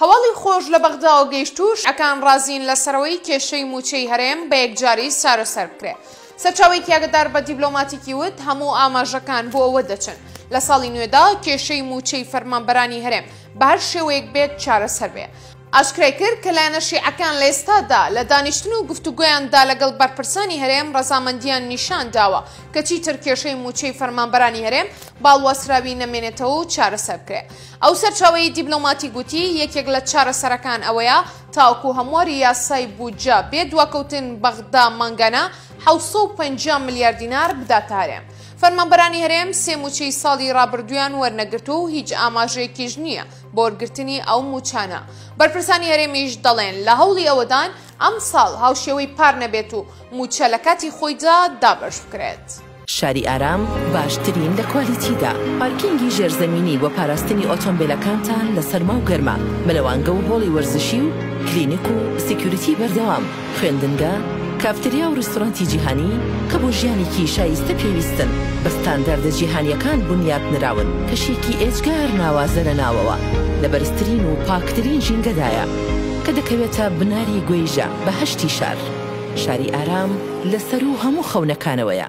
هەواڵی خۆش لە بەغداوە گەیشتوو شعەکان ڕازین لە سەرەوەی کێشەی مووچەی هەرێم بە یەکجاری چارەسەر بکرێ. سەرچاوەیەکی ئاگەدار بە دیبلۆماتیکی وت هەموو ئاماژەکان بۆ ئەوە دەچن لە ساڵی نوێدا کێشەی مووچەی فەرمانبەرانی هەرێم بە هەر شێوەیەک بێت چارەسەر بێ. ئاشکرای کرد کە لایەنە شیعەکان لە ئێستادا لە دانیشتن و گفتوگۆیان دا لەگەڵ بەرپرسانی هەرێم ڕەزامەندیان نیشان داوە کە چیتر کێشەی مووچەی فەرمانبەرانی هەرێم باڵواسراوی نەمێنێتەوە و چارەسەر بکرێ. ئەو سەرچاوەی دیبلۆماتی گوتی یەکێک لە چارەسەرەکان ئەوەیە تاوەکو هەمواری یاسای بودجە بێت دواکەوتن بەغدا مانگانە حەوت سەد و پەنجا ملیار دینار بداتە هەرێم. فەرمانبەرانی هەرێم سێ مووچەی ساڵی رابردوویان وەرنەگرتووە و هیچ ئاماژەیەکیش نییە بۆ وەرگرتنی ئەو مووچانە. بەرپرسانی هەرێمیش دەڵێن لە هەوڵی ئەوەدان ئەمساڵ هاوشێوەی پار نەبێت و مووچە لە کاتی خۆیدا دابەشبکرێت. شاری ئارام باشترین لە کوالیتیدا، پارکینگی ژێرزەمینی بۆ پاراستنی ئۆتۆمبێلەکانتان لە سەرما و گەرما، مەلەوانگە و هۆڵی وەرزشی و کلینیک و سیکیوریتی بەردەوام، خوێندنگە، کافتریا و ڕیستۆرانتی جیهانی کە بۆ ژیانێکی شایستە پێویستن، بە ستانداردە جیهانییەکان بنیاتنراون، کەشێکی ئێجگار ناوازە لە ناوەوە لە بەرزترین و پاکترین ژینگەدایە کە دەکەوێتە بناری گۆیژە، بەهەشتی شار. شاری ئارام لە سەروو هەموو خەونەکانەوەیە.